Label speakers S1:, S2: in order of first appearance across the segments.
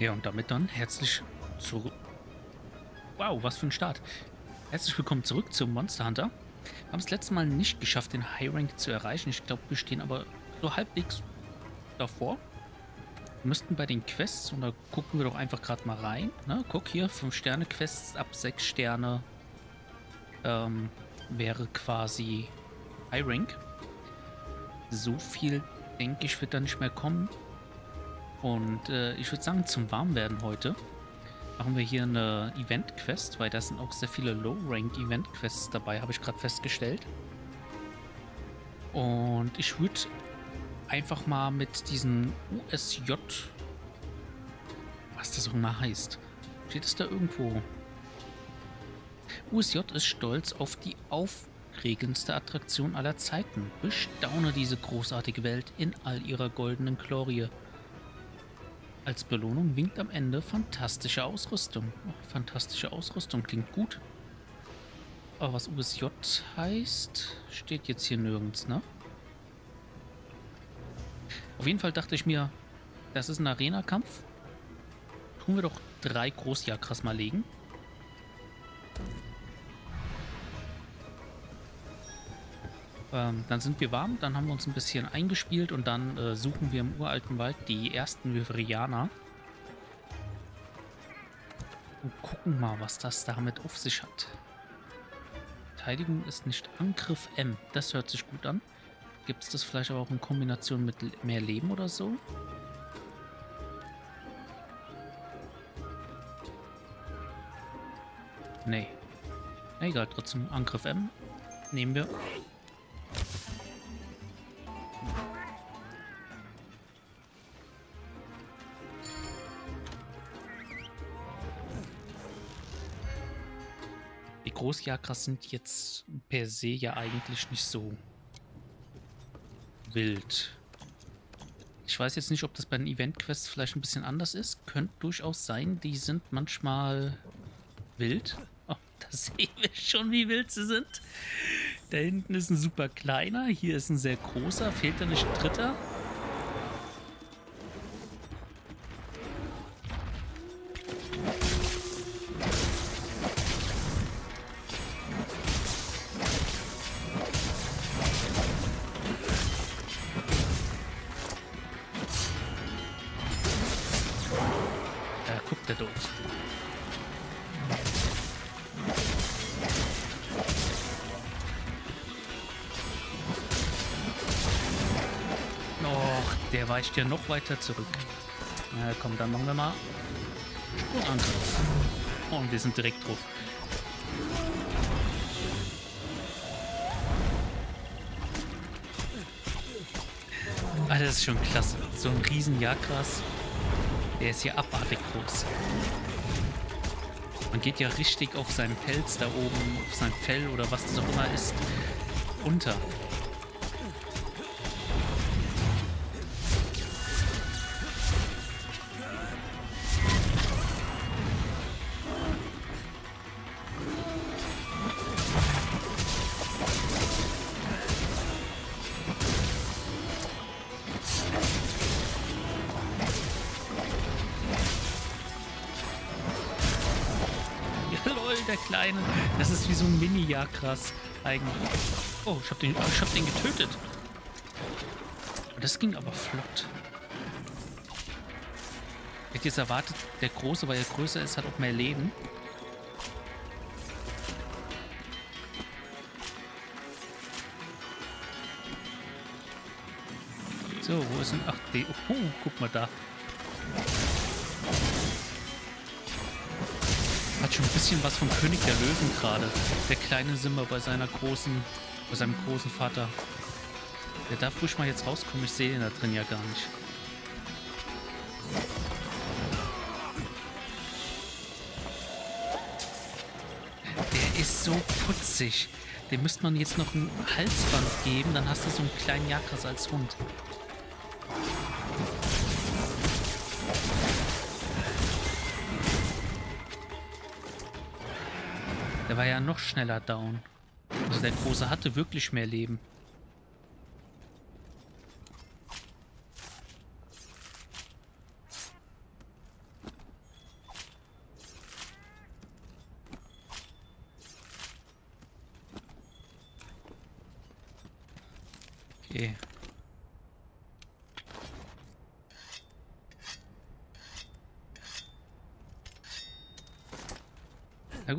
S1: Ja, und damit dann herzlich zurück. Wow, was für ein Start. Herzlich willkommen zurück zum Monster Hunter. Wir haben es letztes Mal nicht geschafft, den High Rank zu erreichen. Ich glaube, wir stehen aber so halbwegs davor. Wir müssten bei den Quests, und da gucken wir doch einfach gerade mal rein. Ne? Guck hier, 5-Sterne-Quests ab 6 Sterne ähm, wäre quasi High Rank. So viel, denke ich, wird da nicht mehr kommen. Und äh, ich würde sagen, zum Warmwerden heute machen wir hier eine Event-Quest, weil da sind auch sehr viele Low-Rank-Event-Quests dabei, habe ich gerade festgestellt. Und ich würde einfach mal mit diesen USJ, was das auch immer heißt, steht es da irgendwo? USJ ist stolz auf die aufregendste Attraktion aller Zeiten. Bestaune diese großartige Welt in all ihrer goldenen Glorie. Als Belohnung winkt am Ende fantastische Ausrüstung. Oh, fantastische Ausrüstung klingt gut. Aber was USJ heißt, steht jetzt hier nirgends, ne? Auf jeden Fall dachte ich mir, das ist ein Arena-Kampf. Tun wir doch drei Großjagras mal legen. Ähm, dann sind wir warm, dann haben wir uns ein bisschen eingespielt und dann äh, suchen wir im uralten Wald die ersten Vivrianer. Und gucken mal, was das damit auf sich hat. Verteidigung ist nicht Angriff M. Das hört sich gut an. Gibt es das vielleicht aber auch in Kombination mit mehr Leben oder so? Nee. Egal, trotzdem Angriff M. Nehmen wir. Großjagras sind jetzt per se ja eigentlich nicht so wild. Ich weiß jetzt nicht, ob das bei den Event-Quests vielleicht ein bisschen anders ist. Könnte durchaus sein. Die sind manchmal wild. Oh, da sehen wir schon, wie wild sie sind. Da hinten ist ein super kleiner. Hier ist ein sehr großer. Fehlt da nicht ein dritter? Weicht ja noch weiter zurück. Na komm, dann machen wir mal Sprungangriff. Oh, und wir sind direkt drauf. Ah, das ist schon klasse. So ein riesen Jagras. Der ist hier abartig groß. Man geht ja richtig auf seinen Pelz da oben, auf sein Fell oder was das auch immer ist, unter. Kleinen. Das ist wie so ein Mini-Jagras eigentlich. Oh, ich hab den, ich hab den getötet. Das ging aber flott. Ich hätte jetzt erwartet, der Große, weil er größer ist, hat auch mehr Leben. So, wo ist denn... Ach, die... Oh, guck mal da. Schon ein bisschen was vom König der Löwen gerade. Der kleine Simba bei seiner großen, bei seinem großen Vater. Der darf ruhig mal jetzt rauskommen. Ich sehe den da drin ja gar nicht. Der ist so putzig. Dem müsste man jetzt noch ein Halsband geben. Dann hast du so einen kleinen Jakras als Hund. Der war ja noch schneller down. Also der Große hatte wirklich mehr Leben.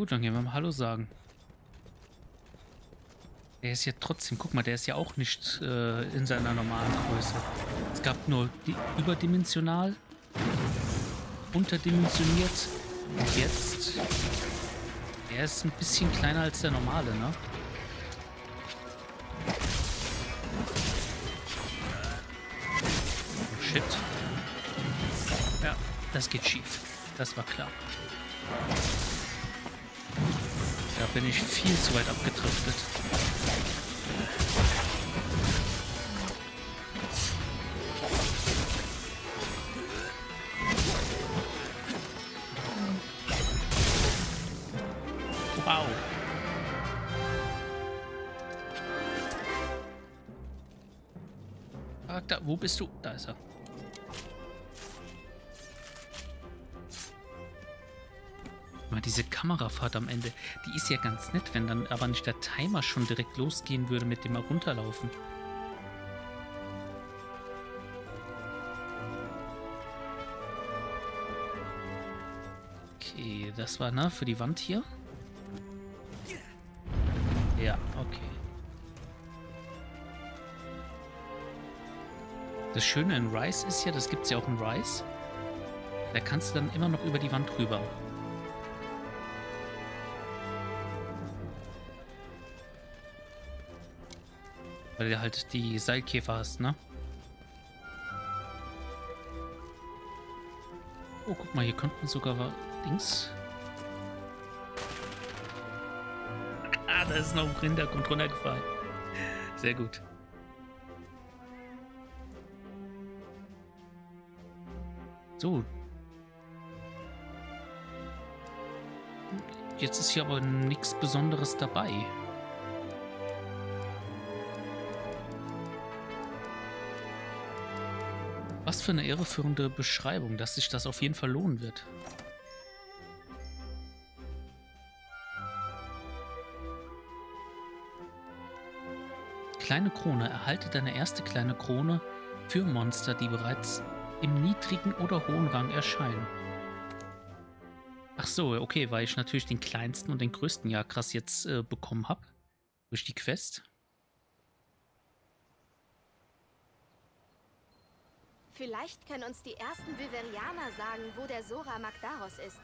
S1: Gut, dann gehen wir mal Hallo sagen. Der ist ja trotzdem, guck mal, der ist ja auch nicht äh, in seiner normalen Größe. Es gab nur die, überdimensional, unterdimensioniert und jetzt. Er ist ein bisschen kleiner als der normale, ne? Oh shit. Ja, das geht schief. Das war klar. Da bin ich viel zu weit abgedriftet. Wow. da, wo bist du? Da ist er. Kamerafahrt am Ende, die ist ja ganz nett, wenn dann aber nicht der Timer schon direkt losgehen würde mit dem Herunterlaufen. Okay, das war, ne, für die Wand hier? Ja, okay. Das Schöne in Rise ist ja, das gibt es ja auch in Rise, da kannst du dann immer noch über die Wand rüber. Weil du halt die Seilkäfer hast, ne? Oh, guck mal, hier könnten sogar Dings... Ah, da ist noch ein Hintergrund runtergefallen. Sehr gut. So. Jetzt ist hier aber nichts Besonderes dabei. Was für eine irreführende Beschreibung, dass sich das auf jeden Fall lohnen wird. Kleine Krone. Erhalte deine erste kleine Krone für Monster, die bereits im niedrigen oder hohen Rang erscheinen. Ach so, okay, weil ich natürlich den kleinsten und den größten Jakras jetzt äh, bekommen habe. Durch die Quest.
S2: Vielleicht können uns die ersten Viverianer sagen, wo der Sora Magdaros ist.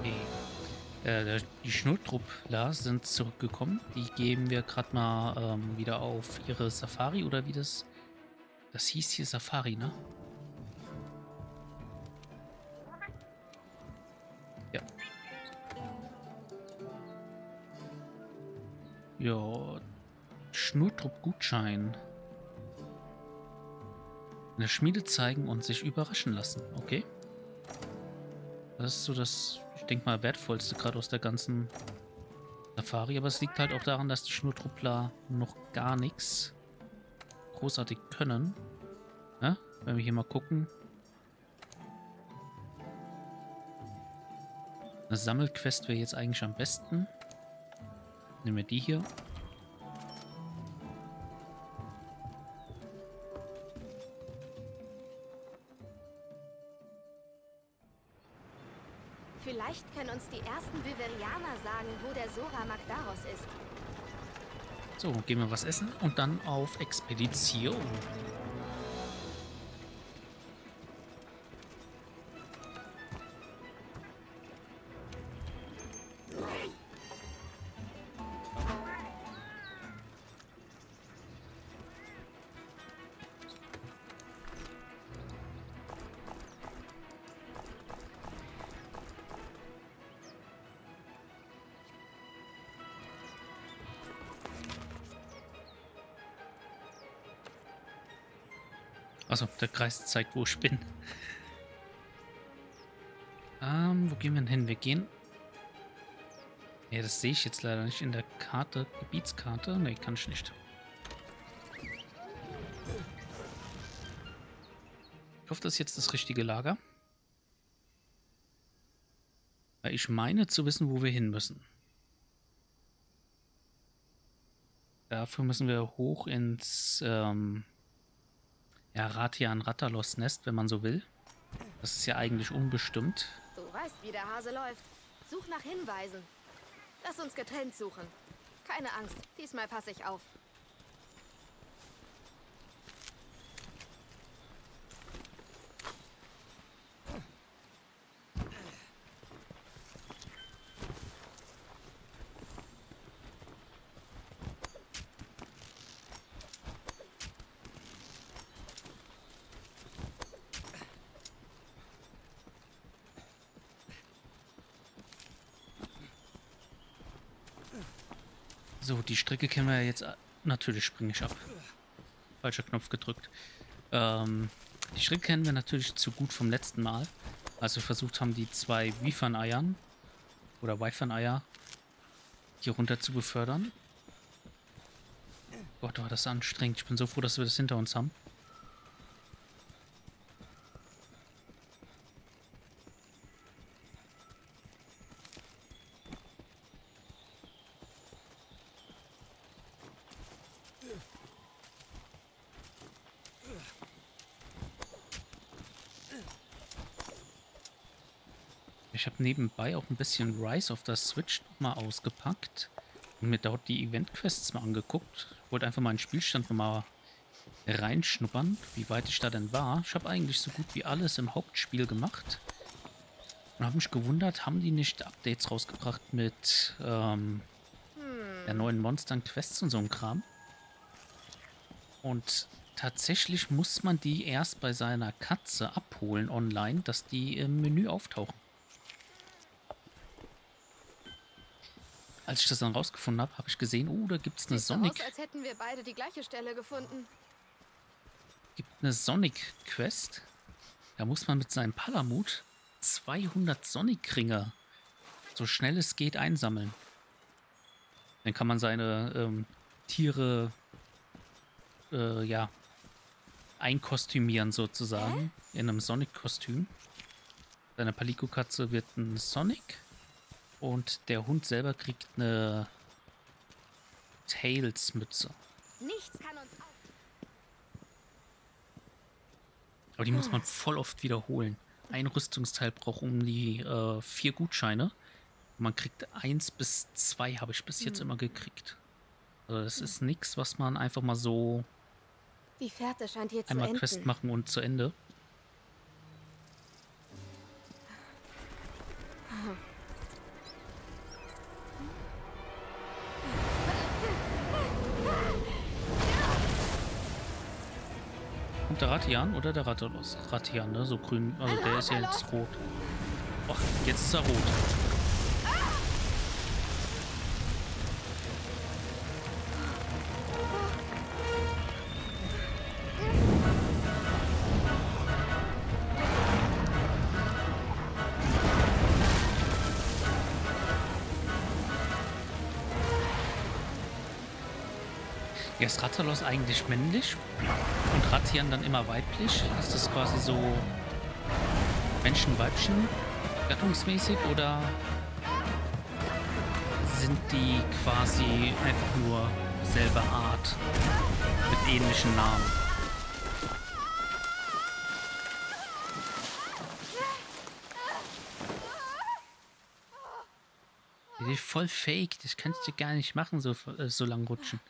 S1: Okay. Äh, die Schnurtruppler sind zurückgekommen. Die geben wir gerade mal ähm, wieder auf ihre Safari oder wie das... Das hieß hier Safari, ne? Ja. Ja, Schnurtrupp-Gutschein. In der Schmiede zeigen und sich überraschen lassen. Okay. Das ist so das, ich denke mal, wertvollste gerade aus der ganzen Safari. Aber es liegt halt auch daran, dass die Schnurtruppler noch gar nichts großartig können. Ja? Wenn wir hier mal gucken. Eine Sammelquest wäre jetzt eigentlich am besten. Nehmen wir die hier.
S2: Die ersten Viverianer sagen, wo der Sora Magdaros ist.
S1: So, gehen wir was essen und dann auf Expedition. Also der Kreis zeigt, wo ich bin. Ähm, wo gehen wir denn hin? Wir gehen... Ja, das sehe ich jetzt leider nicht in der Karte, Gebietskarte. Ne, kann ich nicht. Ich hoffe, das ist jetzt das richtige Lager. Weil ich meine zu wissen, wo wir hin müssen. Dafür müssen wir hoch ins ähm, ja, Ratian Rattalos Nest, wenn man so will. Das ist ja eigentlich unbestimmt.
S2: Du weißt, wie der Hase läuft. Such nach Hinweisen. Lass uns getrennt suchen. Keine Angst, diesmal passe ich auf.
S1: So, die Strecke kennen wir ja jetzt. Natürlich springe ich ab. Falscher Knopf gedrückt. Ähm, die Strecke kennen wir natürlich zu gut vom letzten Mal. Also versucht haben, die zwei Wiefern-Eiern oder Weifern-Eier hier runter zu befördern. Gott, war das anstrengend. Ich bin so froh, dass wir das hinter uns haben. Ich habe nebenbei auch ein bisschen Rise of the Switch mal ausgepackt und mir dort die Event-Quests mal angeguckt. Wollte einfach mal einen Spielstand mal reinschnuppern, wie weit ich da denn war. Ich habe eigentlich so gut wie alles im Hauptspiel gemacht. Und habe mich gewundert, haben die nicht Updates rausgebracht mit ähm, der neuen Monstern Quests und so ein Kram. Und tatsächlich muss man die erst bei seiner Katze abholen online, dass die im Menü auftauchen. Als ich das dann rausgefunden habe, habe ich gesehen, oh, da gibt es eine
S2: Sieht so
S1: Sonic.
S2: aus, als hätten wir beide die gleiche Stelle gefunden.
S1: gibt eine Sonic-Quest. Da muss man mit seinem Palamut 200 Sonic-Ringe so schnell es geht einsammeln. Dann kann man seine ähm, Tiere äh, ja einkostümieren sozusagen in einem Sonic-Kostüm. Seine Palico-Katze wird ein Sonic und der Hund selber kriegt eine Tails-Mütze.
S2: Nichts kann uns auf.
S1: Aber die muss man voll oft wiederholen. Ein Rüstungsteil braucht um die äh, vier Gutscheine. Man kriegt eins bis zwei, habe ich bis jetzt immer gekriegt. Also das ist nichts, was man einfach mal so
S2: Die Fährte scheint hier zu
S1: einmal. Quest machen und zu Ende. Ratian oder der Ratalos? Ratian, ne? So grün. Also der ist ja jetzt rot. Ach, jetzt ist er rot. Ja, ist Ratalos eigentlich männlich und dann immer weiblich? Ist das quasi so Menschen-Weibchen gattungsmäßig oder sind die quasi einfach nur selber Art mit ähnlichen Namen? Die ist voll fake, das kannst du gar nicht machen, so, äh, so lang rutschen.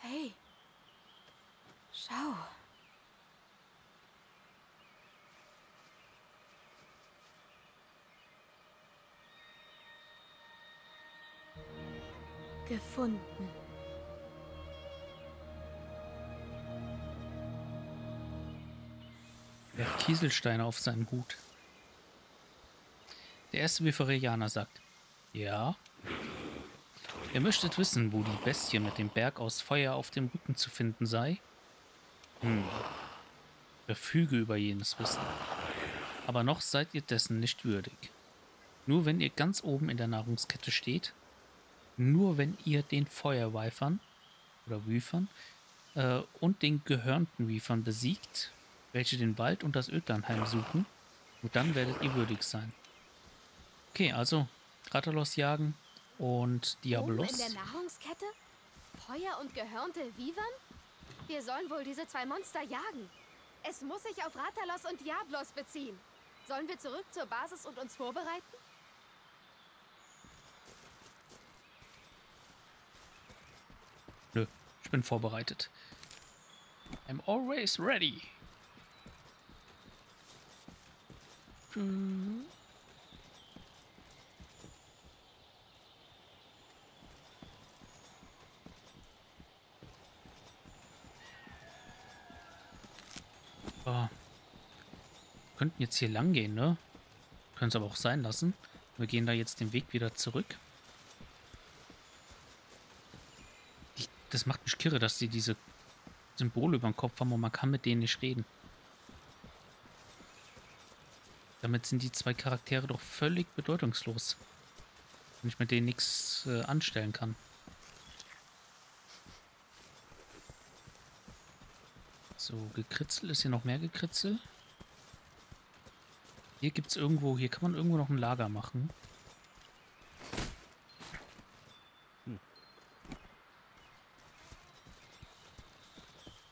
S2: Hey. Schau. Gefunden.
S1: Er hat Kieselsteine auf seinem Hut. Der erste Vivarianer sagt, ja. Ihr möchtet wissen, wo die Bestie mit dem Berg aus Feuer auf dem Rücken zu finden sei? Hm. Verfüge über jenes Wissen. Aber noch seid ihr dessen nicht würdig. Nur wenn ihr ganz oben in der Nahrungskette steht, nur wenn ihr den Feuerweifern oder Wüfern äh, und den gehörnten Wiefern besiegt, welche den Wald und das Ödlandheim suchen, nur dann werdet ihr würdig sein. Okay, also Ratalos jagen und Diabolos.
S2: Oben in der Nahrungskette? Feuer und gehörnte Vivern? Wir sollen wohl diese zwei Monster jagen. Es muss sich auf Ratalos und Diablos beziehen. Sollen wir zurück zur Basis und uns vorbereiten?
S1: Ich bin vorbereitet. I'm always ready. Mhm. Oh. Könnten jetzt hier lang gehen, ne? Können es aber auch sein lassen. Wir gehen da jetzt den Weg wieder zurück. Das macht mich kirre, dass die diese Symbole über dem Kopf haben und man kann mit denen nicht reden. Damit sind die zwei Charaktere doch völlig bedeutungslos. Wenn ich mit denen nichts äh, anstellen kann. So, gekritzel. Ist hier noch mehr gekritzel? Hier gibt es irgendwo, hier kann man irgendwo noch ein Lager machen.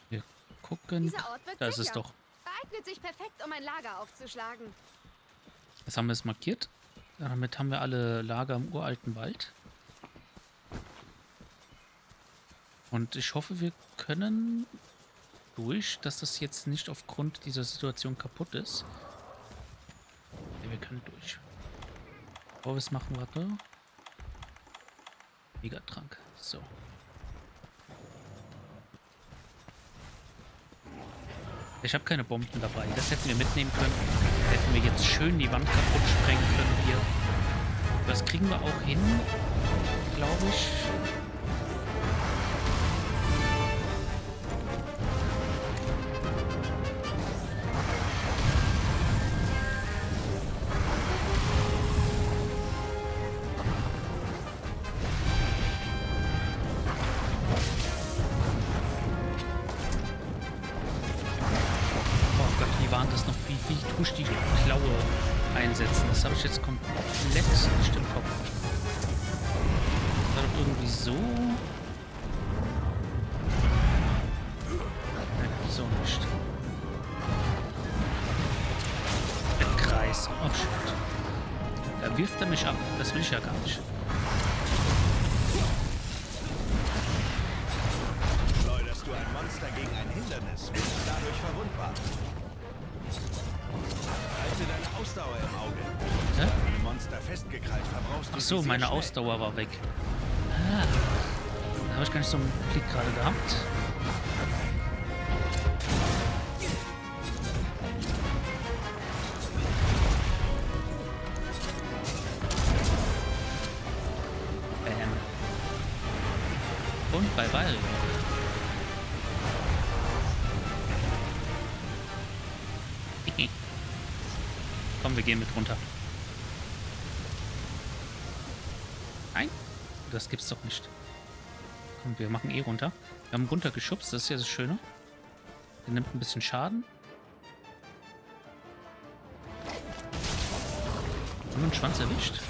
S1: Wir gucken. Da ist es doch.
S2: Eignet sich perfekt, um ein Lager aufzuschlagen.
S1: Das haben wir es markiert. Damit haben wir alle Lager im uralten Wald. Und ich hoffe, wir können durch, dass das jetzt nicht aufgrund dieser Situation kaputt ist. Ja, wir können durch. Bevor wir es machen, warte. Megatrank. So. Ich habe keine Bomben dabei. Das hätten wir mitnehmen können. Hätten wir jetzt schön die Wand kaputt sprengen können hier. Das kriegen wir auch hin, glaube ich. Meine. Ausdauer war weg. Ah, da habe ich gar nicht so einen Blick gerade gehabt. Eh runter. Wir haben runtergeschubst, das ist ja das Schöne. Der nimmt ein bisschen Schaden. Haben wir Schwanz erwischt?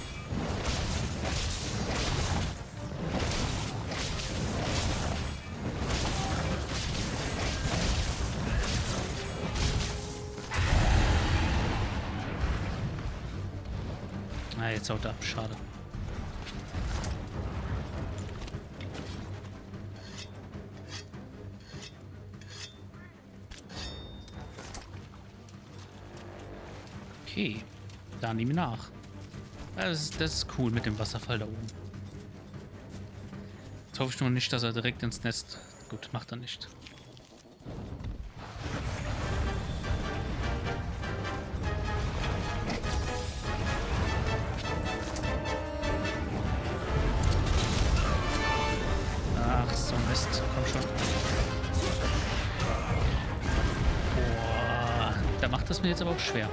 S1: jetzt haut er ab. Schade. Okay. Dann ihm nach. Das ist, das ist cool mit dem Wasserfall da oben. Jetzt hoffe ich nur nicht, dass er direkt ins Nest... Gut, macht er nicht. mir jetzt aber auch schwer.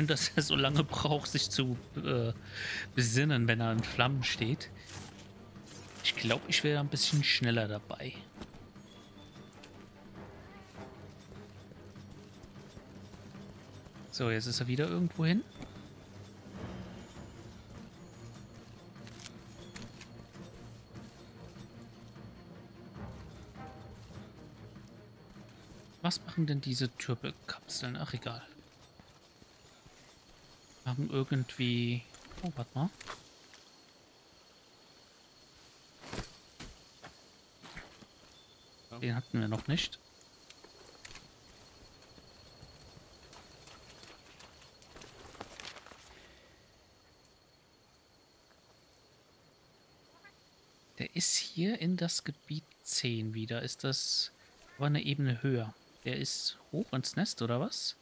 S1: Schön, dass er so lange braucht, sich zu äh, besinnen, wenn er in Flammen steht. Ich glaube, ich wäre ein bisschen schneller dabei. So, jetzt ist er wieder irgendwo hin. Was machen denn diese Türbekapseln? Ach, egal. Haben irgendwie... Oh, warte mal. Den hatten wir noch nicht. Der ist hier in das Gebiet 10 wieder. Ist das war eine Ebene höher? Der ist hoch ins Nest oder was?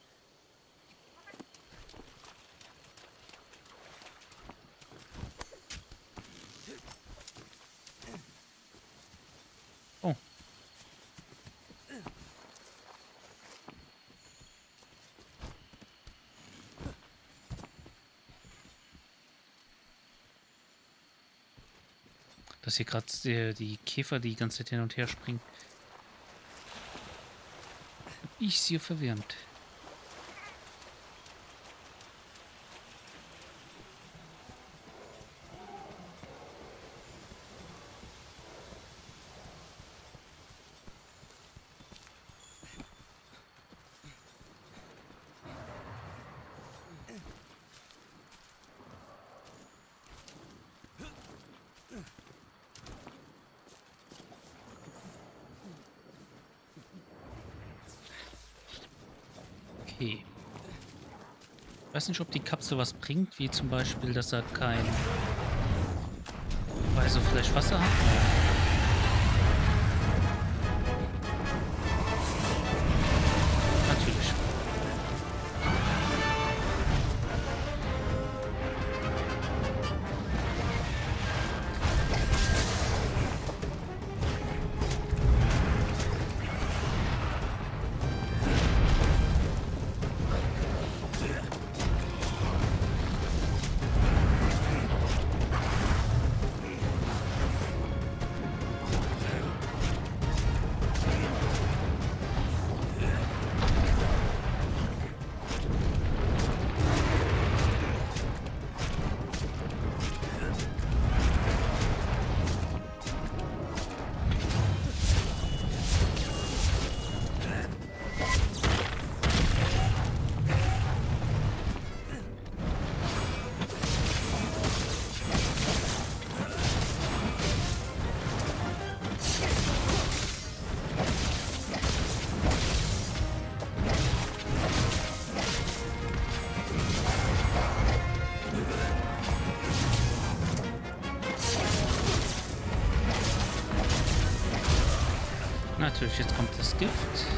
S1: Hier gerade die, die Käfer die ganze Zeit hin und her springen. Ich sie verwirrt. Okay. Ich weiß nicht, ob die Kapsel was bringt, wie zum Beispiel, dass er kein... Weil so vielleicht Wasser hat. Natürlich, jetzt kommt das Gift.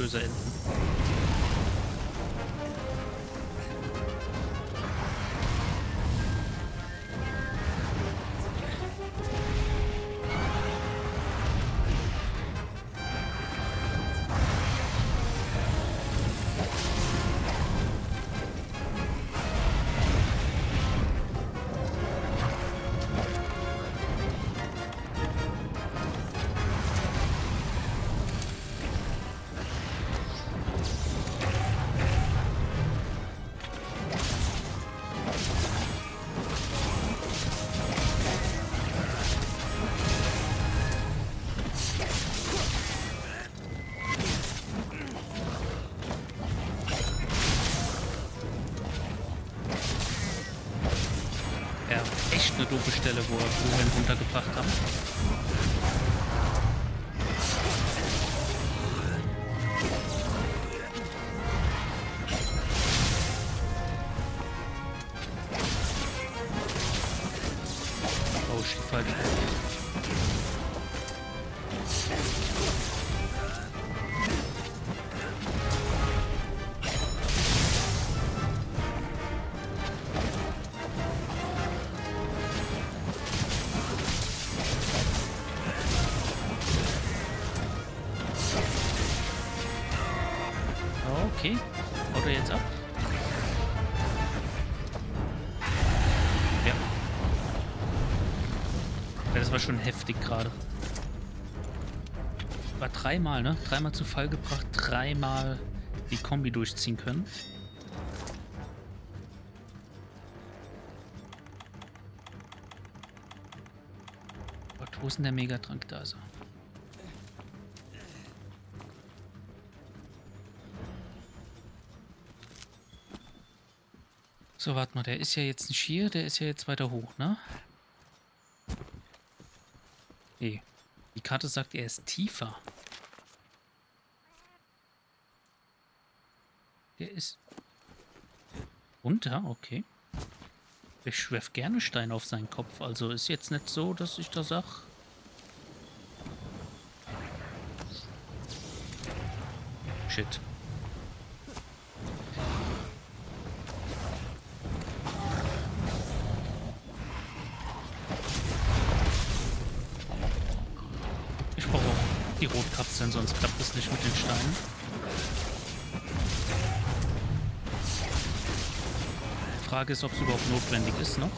S1: Böse enden. Doofe Stelle, wo wir Blumen runtergebracht haben. Dreimal, ne? Dreimal zu Fall gebracht, dreimal die Kombi durchziehen können. Gott, wo ist denn der Megatrank? Da ist. So, warte mal, der ist ja jetzt nicht hier, der ist ja jetzt weiter hoch, ne? Nee. Die Karte sagt, er ist tiefer. Der ist... Runter? Okay. Ich werf gerne Steine auf seinen Kopf, also ist jetzt nicht so, dass ich da sag... Shit. Ich brauche auch die Rotkapseln, sonst klappt es nicht mit den Steinen. Frage ist, ob es überhaupt notwendig ist noch.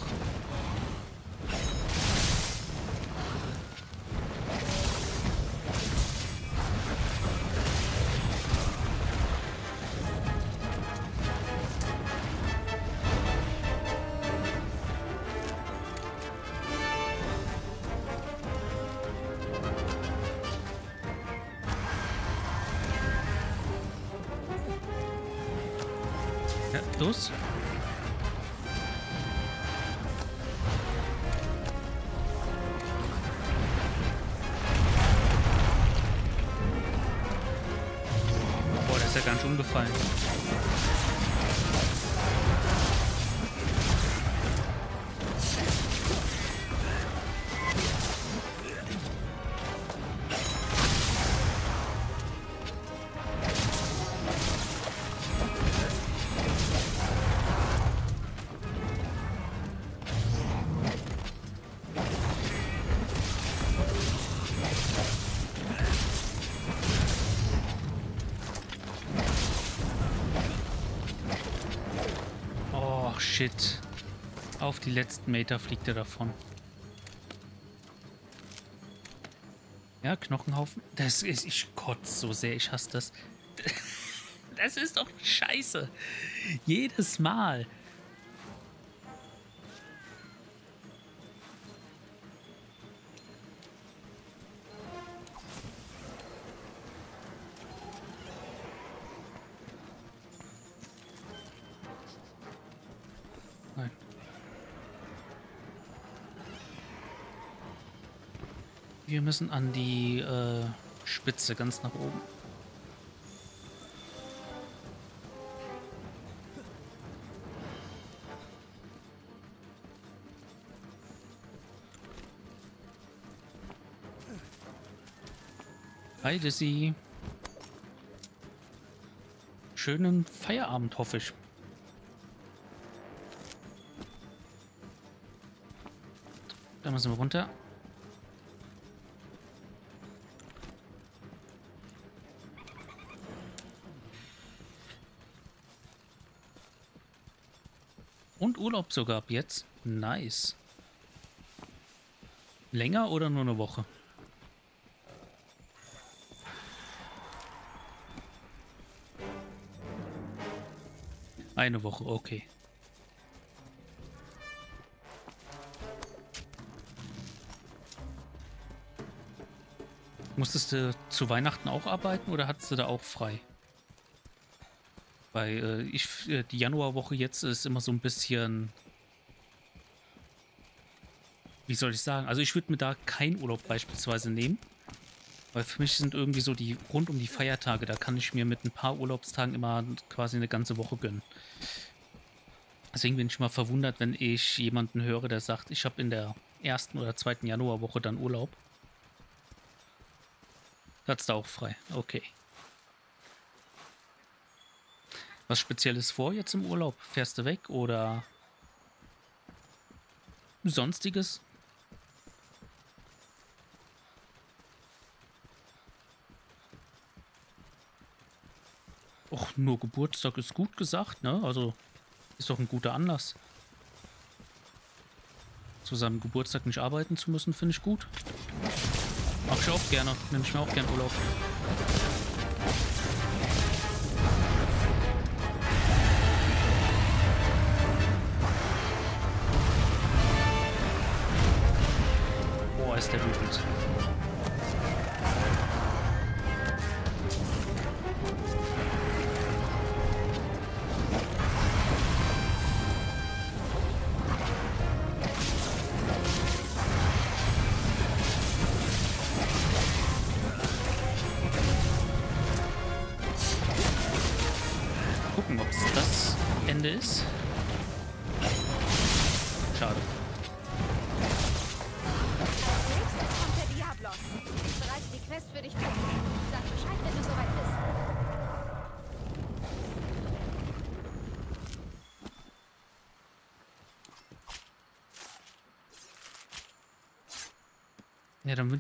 S1: Die letzten Meter fliegt er davon. Ja, Knochenhaufen. Das ist, ich kotze so sehr, ich hasse das. Das ist doch scheiße. Jedes Mal. Wir müssen an die äh, Spitze ganz nach oben. Hi, Dizzy. Schönen Feierabend, hoffe ich. Da müssen wir runter. Urlaub sogar ab jetzt. Nice. Länger oder nur eine Woche? Eine Woche, okay. Musstest du zu Weihnachten auch arbeiten oder hattest du da auch frei? Weil äh, ich, äh, die Januarwoche jetzt ist immer so ein bisschen. Wie soll ich sagen? Also ich würde mir da keinen Urlaub beispielsweise nehmen. Weil für mich sind irgendwie so die rund um die Feiertage, da kann ich mir mit ein paar Urlaubstagen immer quasi eine ganze Woche gönnen. Deswegen bin ich mal verwundert, wenn ich jemanden höre, der sagt, ich habe in der ersten oder zweiten Januarwoche dann Urlaub. Hat's da auch frei. Okay. Was Spezielles vor jetzt im Urlaub? Fährst du weg oder sonstiges? Och, nur Geburtstag ist gut gesagt, ne? Also ist doch ein guter Anlass. Zu seinem Geburtstag nicht arbeiten zu müssen, finde ich gut. Mach ich auch gerne. Nehme ich mir auch gerne Urlaub.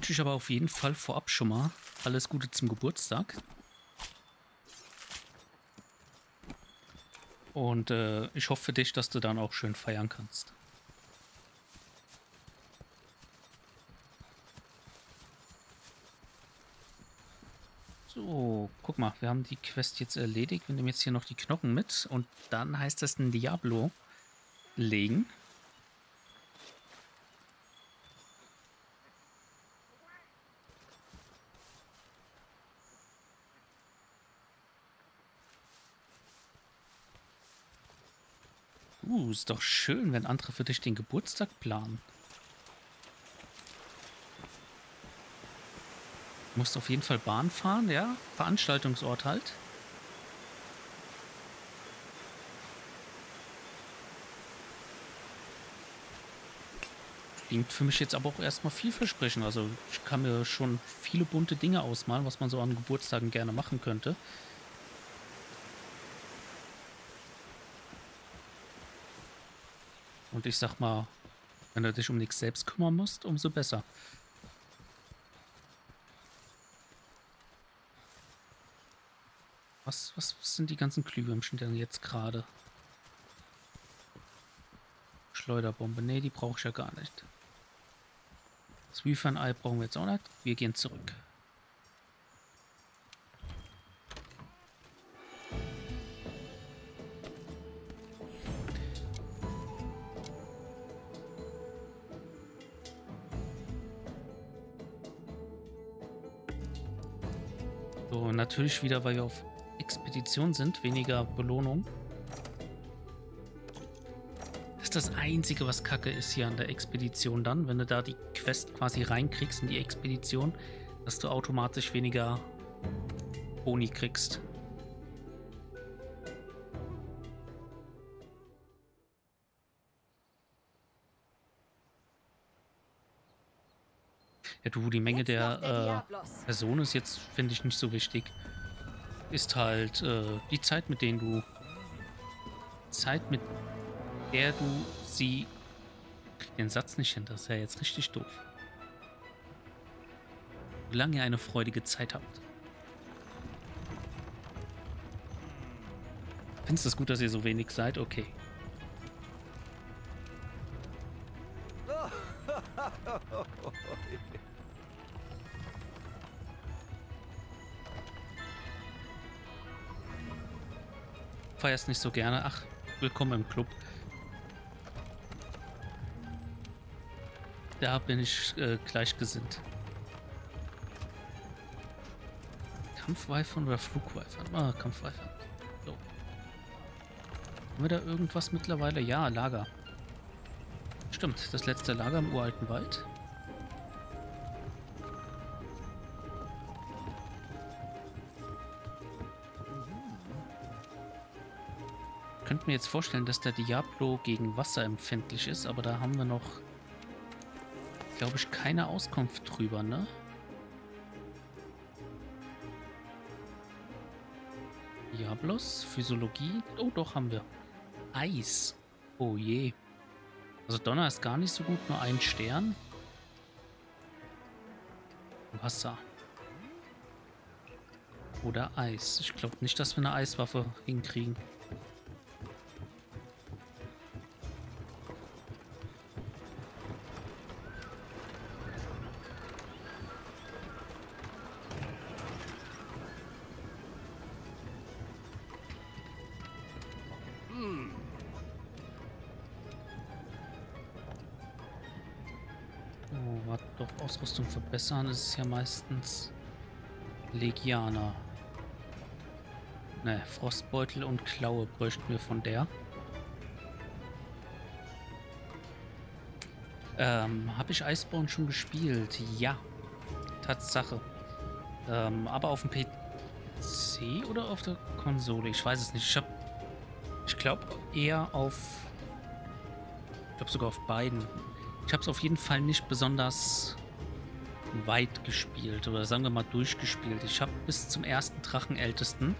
S1: Wünsche ich aber auf jeden Fall vorab schon mal alles Gute zum Geburtstag. Und äh, ich hoffe dich, dass du dann auch schön feiern kannst. So, guck mal, wir haben die Quest jetzt erledigt. Wir nehmen jetzt hier noch die Knochen mit und dann heißt es ein Diablo legen. Uh, ist doch schön, wenn andere für dich den Geburtstag planen. Du musst auf jeden Fall Bahn fahren, ja? Veranstaltungsort halt. Klingt für mich jetzt aber auch erstmal vielversprechend. Also ich kann mir schon viele bunte Dinge ausmalen, was man so an Geburtstagen gerne machen könnte. Und ich sag mal, wenn du dich um nichts selbst kümmern musst, umso besser. Was, was sind die ganzen Glühwürmchen denn jetzt gerade? Schleuderbombe. Nee, die brauche ich ja gar nicht. Das Wiefern-Ei brauchen wir jetzt auch nicht. Wir gehen zurück. Natürlich wieder, weil wir auf Expedition sind, weniger Belohnung. Das ist das Einzige, was kacke ist hier an der Expedition dann, wenn du da die Quest quasi reinkriegst in die Expedition, dass du automatisch weniger Boni kriegst. Ja, du, die Menge der,
S2: der
S1: äh,
S2: Diablos.
S1: Person ist jetzt, finde ich, nicht so wichtig. Ist halt äh, die Zeit, mit denen du. Zeit, mit der du sie. Krieg den Satz nicht hin, das ist ja jetzt richtig doof. Solange ihr eine freudige Zeit habt. Findest du es gut, dass ihr so wenig seid? Okay. Feierst nicht so gerne. Ach, willkommen im Club. Da bin ich äh, gleichgesinnt. Kampfweifern oder Flugweifern? Ah, Kampfweifern. So. Haben wir da irgendwas mittlerweile? Ja, Lager. Stimmt, das letzte Lager im uralten Wald. Könnte mir jetzt vorstellen, dass der Diablo gegen Wasser empfindlich ist, aber da haben wir noch glaube ich, keine Auskunft drüber, ne? Diablos, Physiologie. Oh, doch, haben wir. Eis. Oh je. Also Donner ist gar nicht so gut, nur ein Stern. Wasser. Oder Eis. Ich glaube nicht, dass wir eine Eiswaffe hinkriegen. Oh, warte doch, Ausrüstung verbessern ist ja meistens Legianer. Ne, Frostbeutel und Klaue bräuchten wir von der. Ähm, habe ich Iceborne schon gespielt? Ja. Tatsache. Ähm, aber auf dem PC oder auf der Konsole? Ich weiß es nicht. Ich habe, ich glaube eher auf, ich glaube sogar auf beiden. Ich habe es auf jeden Fall nicht besonders weit gespielt oder sagen wir mal durchgespielt. Ich habe bis zum ersten Drachenältesten,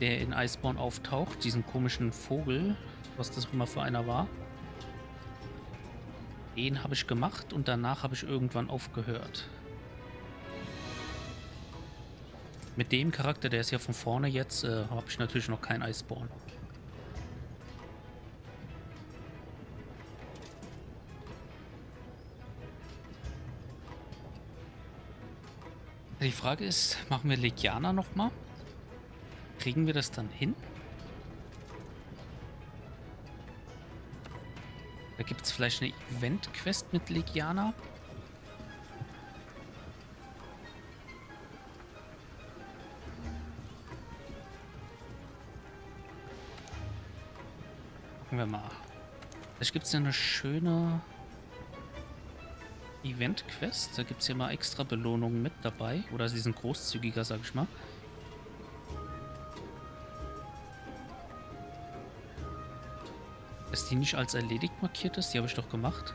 S1: der in Iceborne auftaucht, diesen komischen Vogel, was das auch immer für einer war. Den habe ich gemacht und danach habe ich irgendwann aufgehört. Mit dem Charakter, der ist ja von vorne jetzt, äh, habe ich natürlich noch kein Iceborne. Die Frage ist, machen wir Legianer nochmal? Kriegen wir das dann hin? Da gibt es vielleicht eine Event-Quest mit Legianer. Gucken wir mal. Vielleicht gibt es ja eine schöne Event-Quest. Da gibt es ja mal extra Belohnungen mit dabei. Oder sie sind großzügiger, sag ich mal. Dass die nicht als erledigt markiert ist, die habe ich doch gemacht.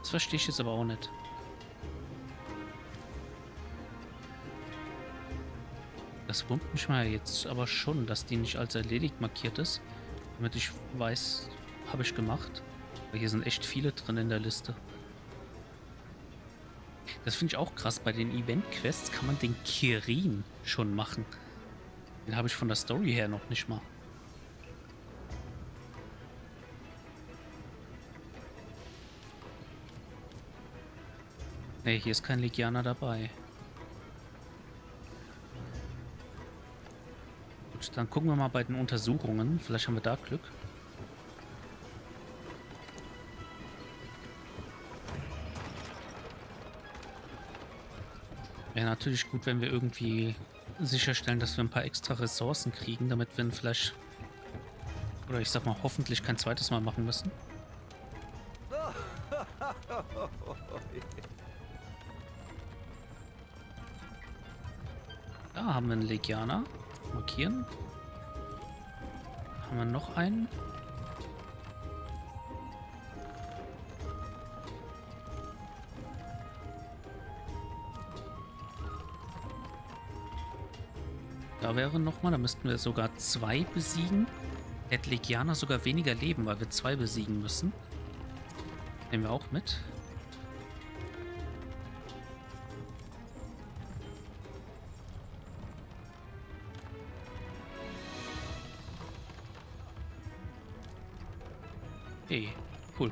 S1: Das verstehe ich jetzt aber auch nicht. Das wundert mich mal jetzt aber schon, dass die nicht als erledigt markiert ist. Damit ich weiß, habe ich gemacht. Aber hier sind echt viele drin in der Liste. Das finde ich auch krass. Bei den Event-Quests kann man den Kirin schon machen. Den habe ich von der Story her noch nicht mal. Ne, hier ist kein Legianer dabei. Gut, dann gucken wir mal bei den Untersuchungen. Vielleicht haben wir da Glück. Wäre natürlich gut, wenn wir irgendwie sicherstellen, dass wir ein paar extra Ressourcen kriegen, damit wir vielleicht, oder ich sag mal, hoffentlich kein zweites Mal machen müssen. Da haben wir einen Legianer. Markieren. Haben wir noch einen? Wäre nochmal, da müssten wir sogar zwei besiegen. Hätte Legianer sogar weniger Leben, weil wir zwei besiegen müssen. Nehmen wir auch mit. Okay, cool.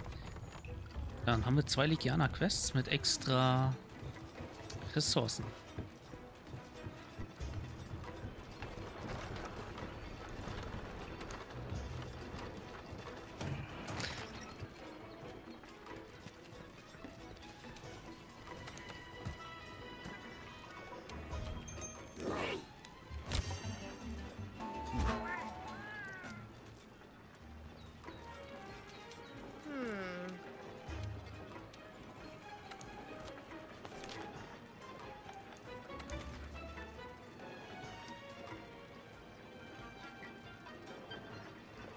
S1: Dann haben wir zwei Legianer-Quests mit extra Ressourcen.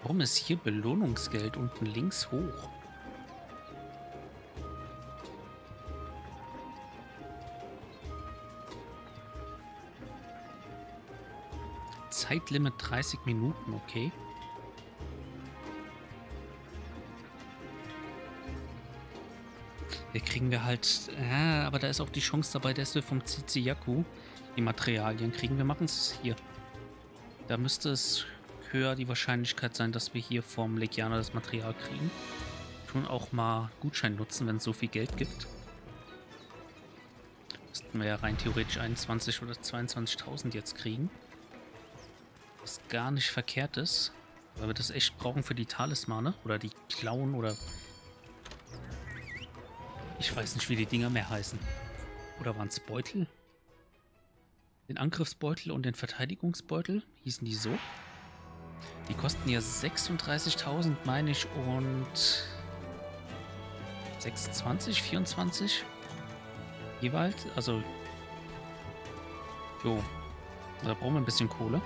S1: Warum ist hier Belohnungsgeld unten links hoch? Zeitlimit 30 Minuten, okay. Hier kriegen wir halt... Ja, aber da ist auch die Chance dabei, dass wir vom Tsitsiyaku die Materialien kriegen. Wir machen es hier. Da müsste es höher die Wahrscheinlichkeit sein, dass wir hier vom Legianer das Material kriegen. Tun auch mal Gutschein nutzen, wenn es so viel Geld gibt. Müssten wir ja rein theoretisch 21 oder 22.000 jetzt kriegen. Was gar nicht verkehrt ist. Weil wir das echt brauchen für die Talismane. Oder die Klauen oder ich weiß nicht, wie die Dinger mehr heißen. Oder waren es Beutel? Den Angriffsbeutel und den Verteidigungsbeutel hießen die so. Die kosten ja 36.000, meine ich, und 26, 24 jeweils. Also, jo, da brauchen wir ein bisschen Kohle.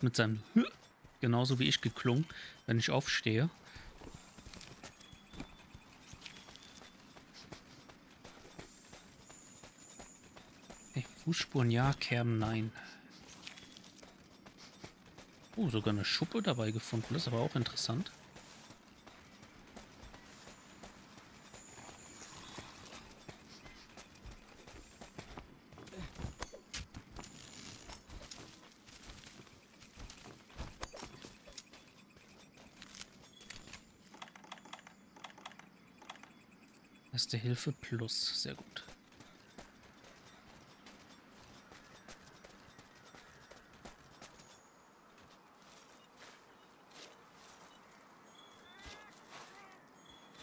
S1: Hat mit seinem genauso wie ich geklungen, wenn ich aufstehe. Hey, Fußspuren ja, Kerben nein. Oh, sogar eine Schuppe dabei gefunden. Das ist aber auch interessant. Erste Hilfe plus. Sehr gut.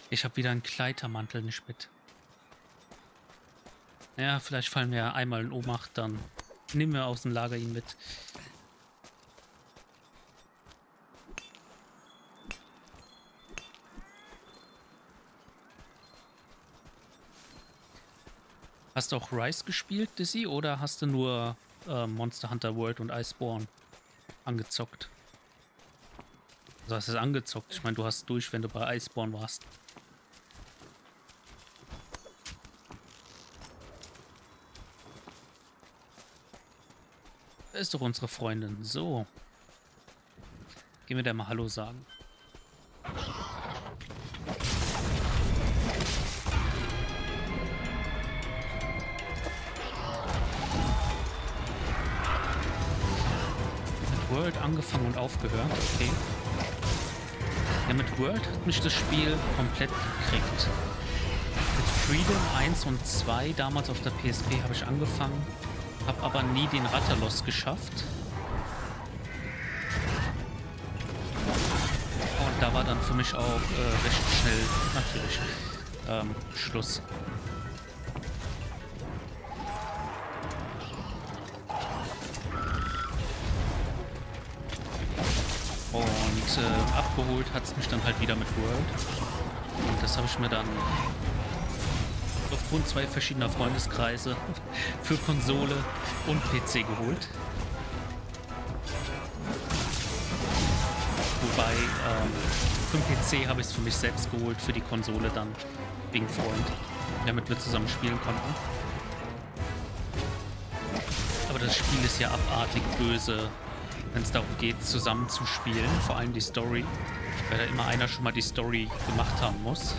S1: Ich habe wieder einen Kleidermantel nicht mit. Ja, vielleicht fallen wir einmal in Ohnmacht, dann nehmen wir aus dem Lager ihn mit. Hast du auch Rise gespielt, Dizzy, oder hast du nur äh, Monster Hunter World und Iceborne angezockt? Also hast du es angezockt? Ich meine, du hast durch, wenn du bei Iceborne warst. Das ist doch unsere Freundin. So. Gehen wir der mal Hallo sagen. Angefangen und aufgehört. Okay. Ja, mit World hat mich das Spiel komplett gekriegt. Mit Freedom 1 und 2, damals auf der PSP, habe ich angefangen. Habe aber nie den Rattalos geschafft. Und da war dann für mich auch äh, recht schnell, natürlich, ähm, Schluss. Äh, abgeholt hat es mich dann halt wieder mit World. Und das habe ich mir dann aufgrund zwei verschiedener Freundeskreise für Konsole und PC geholt. Wobei ähm, für den PC habe ich es für mich selbst geholt, für die Konsole dann wegen Freund, damit wir zusammen spielen konnten. Aber das Spiel ist ja abartig böse wenn es darum geht, zusammen zu spielen. Vor allem die Story, weil da immer einer schon mal die Story gemacht haben muss.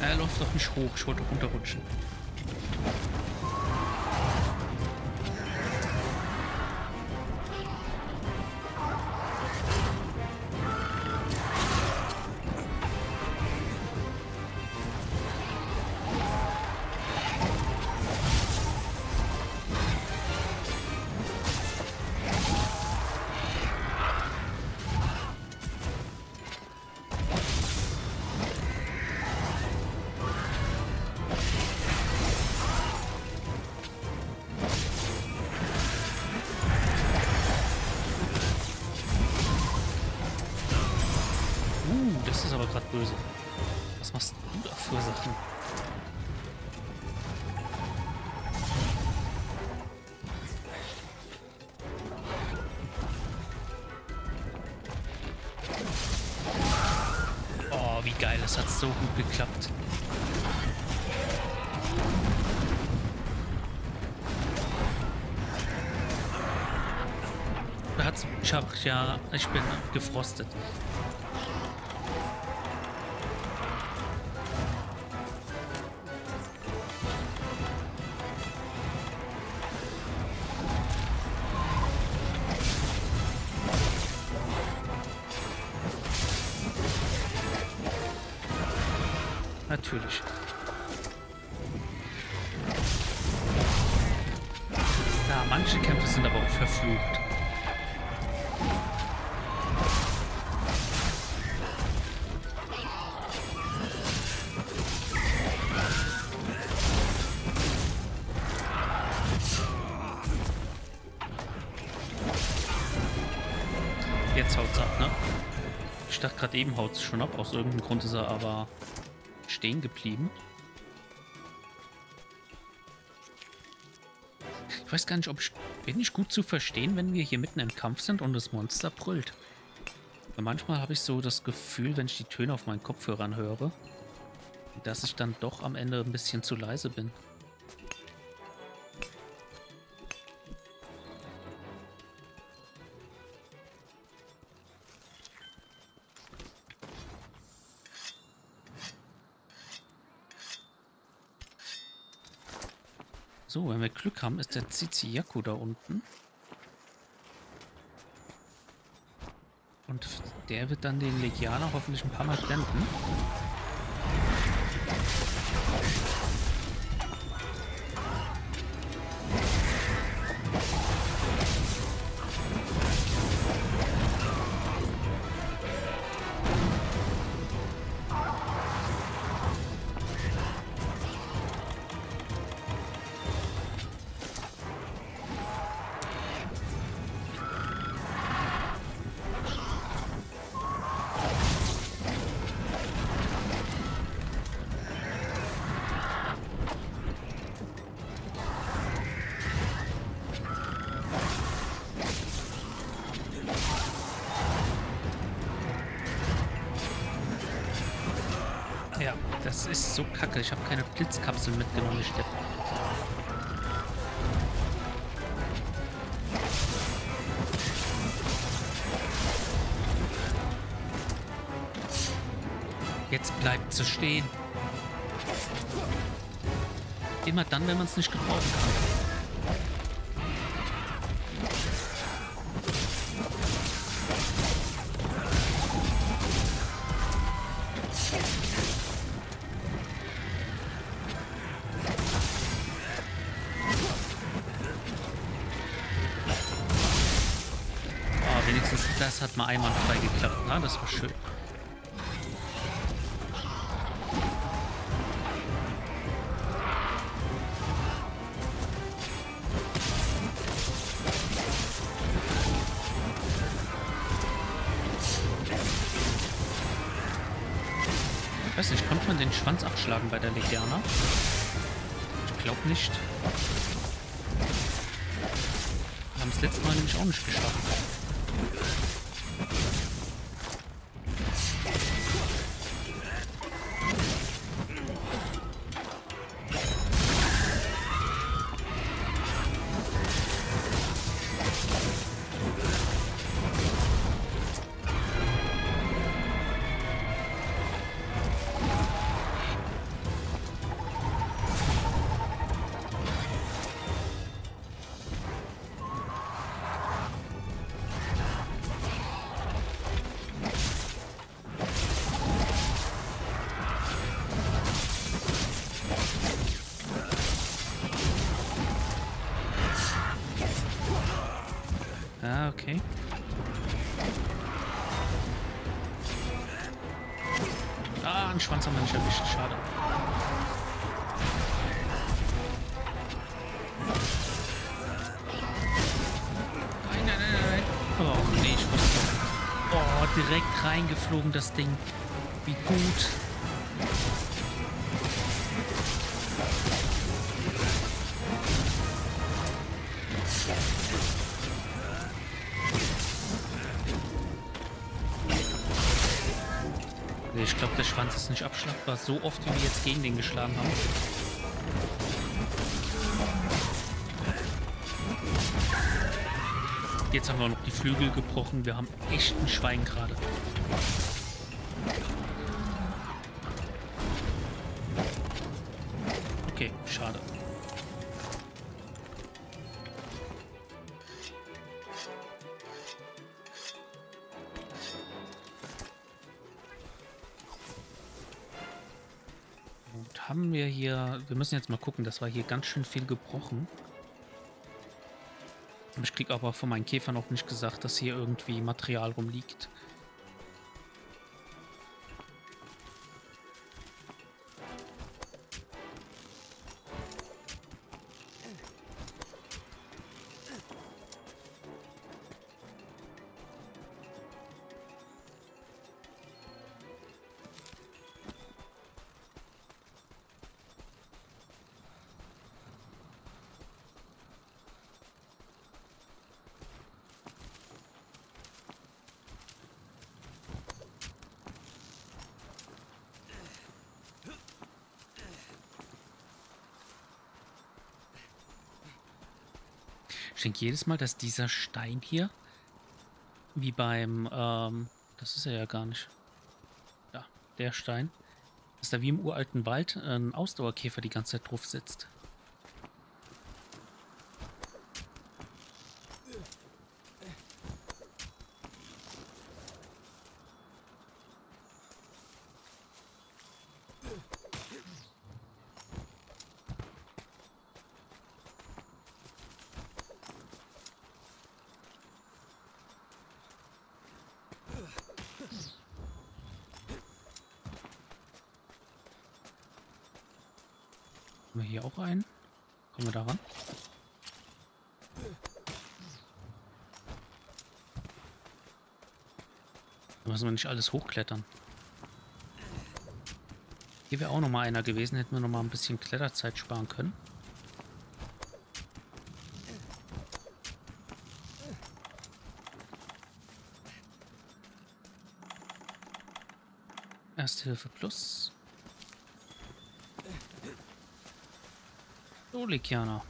S1: Er läuft doch nicht hoch, ich wollte runterrutschen. Sachen? Oh, wie geil, das hat so gut geklappt. Ich hab, ja, ich bin gefrostet. Gerade eben haut's schon ab. Aus irgendeinem Grund ist er aber stehen geblieben. Ich weiß gar nicht, ob ich... Bin ich gut zu verstehen, wenn wir hier mitten im Kampf sind und das Monster brüllt? Weil manchmal habe ich so das Gefühl, wenn ich die Töne auf meinen Kopfhörern höre, dass ich dann doch am Ende ein bisschen zu leise bin. So, wenn wir Glück haben, ist der Ziziyaku da unten. Und der wird dann den Legianer hoffentlich ein paar Mal blenden. Blitzkapsel mitgenommen, ich Depp. Jetzt bleibt sie stehen. Immer dann, wenn man es nicht gebrauchen kann. Mal einwandfrei geklappt. Na, das war schön. Ich weiß nicht, konnte man den Schwanz abschlagen bei der Legiana? Ich glaube nicht. Wir haben es letztes Mal nämlich auch nicht geschafft. Yeah. Gut. Ich glaube, der Schwanz ist nicht abschlagbar. So oft, wie wir jetzt gegen den geschlagen haben. Jetzt haben wir noch die Flügel gebrochen. Wir haben echt ein Schwein gerade. Gut, haben wir hier... Wir müssen jetzt mal gucken, das war hier ganz schön viel gebrochen. Ich krieg aber von meinen Käfern auch nicht gesagt, dass hier irgendwie Material rumliegt. Ich denke jedes Mal, dass dieser Stein hier, wie beim, ähm, das ist er ja gar nicht. Ja, der Stein, dass da wie im uralten Wald ein Ausdauerkäfer die ganze Zeit drauf sitzt. Wir nicht alles hochklettern. Hier wäre auch noch mal einer gewesen, hätten wir noch mal ein bisschen Kletterzeit sparen können. Erste Hilfe Plus. So, Likiana.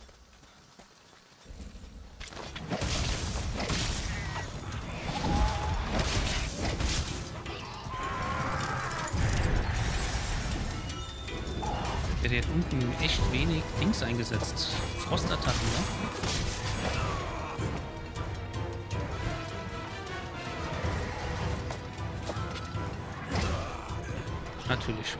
S1: Unten echt wenig Dings eingesetzt. Frostattacken, ne? Natürlich.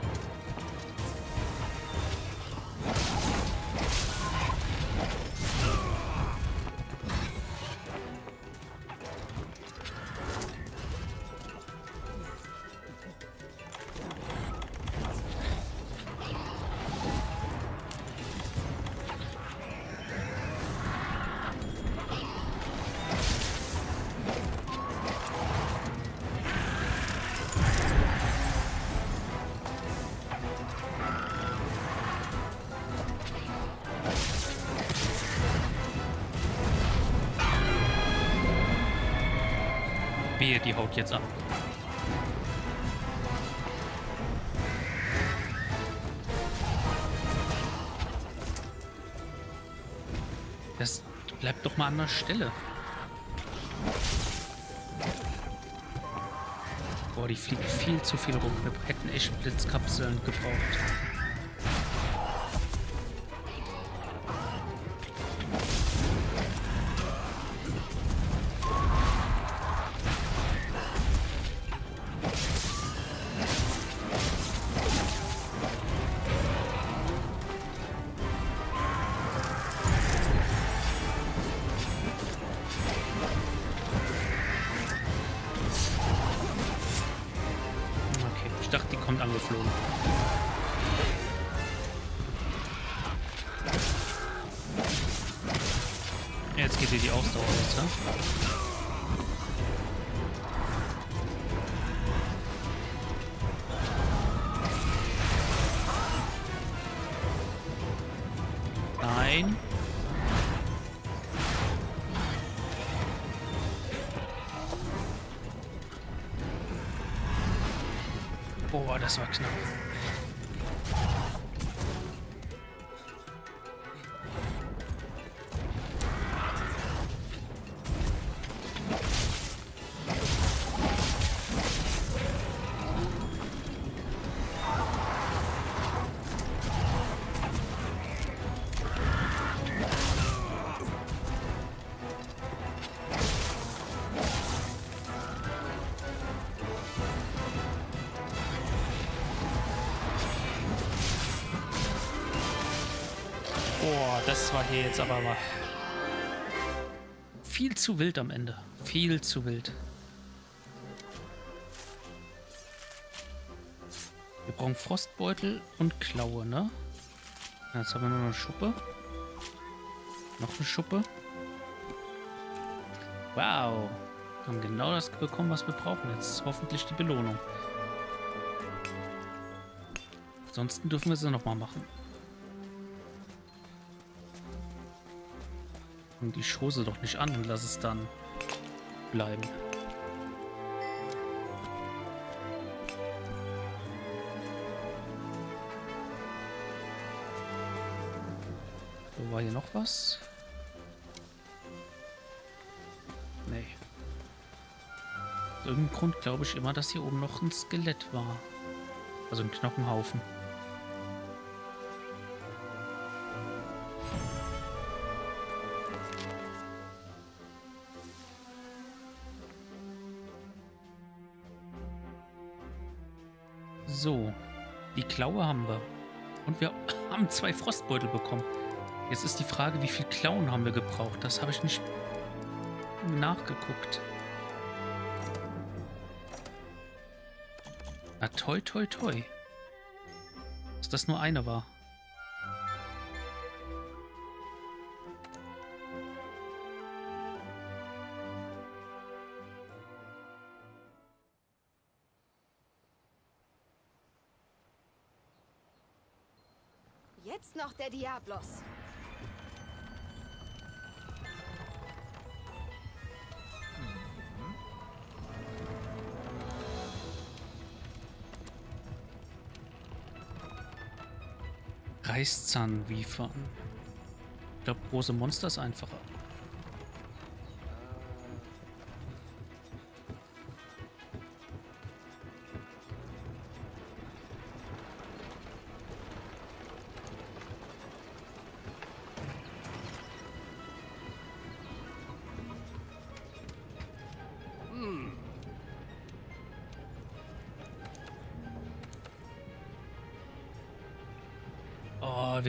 S1: Haut jetzt ab. Das bleibt doch mal an der Stelle. Boah, die fliegt viel zu viel rum. Wir hätten echt Blitzkapseln gebraucht. Angeflogen. Jetzt geht ihr die Ausdauer aus, ja? Boah, das war war hier jetzt aber mal viel zu wild am Ende. Viel zu wild. Wir brauchen Frostbeutel und Klaue, ne? Jetzt haben wir nur eine Schuppe. Noch eine Schuppe. Wow. Wir haben genau das bekommen, was wir brauchen. Jetzt ist hoffentlich die Belohnung. Ansonsten dürfen wir sie nochmal machen. Und die Schose doch nicht an und lass es dann bleiben. So, war hier noch was? Nee. Aus irgendeinem Grund glaube ich immer, dass hier oben noch ein Skelett war. Also ein Knochenhaufen. Klaue haben wir. Und wir haben zwei Frostbeutel bekommen. Jetzt ist die Frage, wie viel Klauen haben wir gebraucht? Das habe ich nicht nachgeguckt. Na, toi, toi, toi. Dass das nur eine war.
S2: Diablos.
S1: Reißzahnwiefern. Ich glaube, große Monster ist einfacher.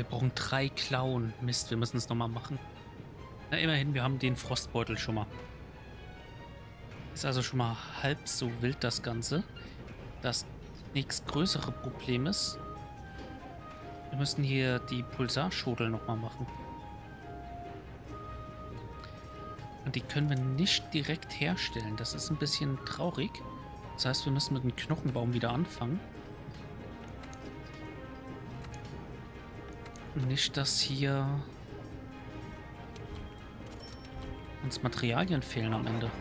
S1: Wir brauchen drei Klauen. Mist, wir müssen es nochmal machen. Na, immerhin, wir haben den Frostbeutel schon mal. Ist also schon mal halb so wild das Ganze. Das nächst größere Problem ist, wir müssen hier die Pulsarschodel nochmal machen. Und die können wir nicht direkt herstellen. Das ist ein bisschen traurig. Das heißt, wir müssen mit dem Knochenbaum wieder anfangen. Nicht, dass hier uns Materialien fehlen am Ende.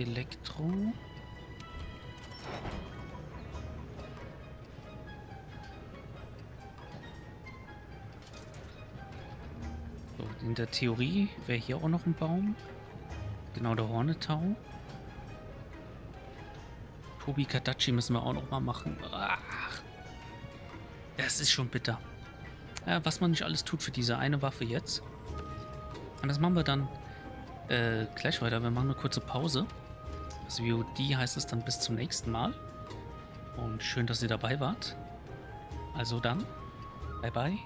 S1: Elektro. So, in der Theorie wäre hier auch noch ein Baum. Genau, der Hornetau. Tobi Kadachi müssen wir auch noch mal machen. Ach, das ist schon bitter. Ja, was man nicht alles tut für diese eine Waffe jetzt. Und das machen wir dann äh, gleich weiter. Wir machen eine kurze Pause. Also VOD heißt es dann bis zum nächsten Mal. Und schön, dass ihr dabei wart. Also dann, bye bye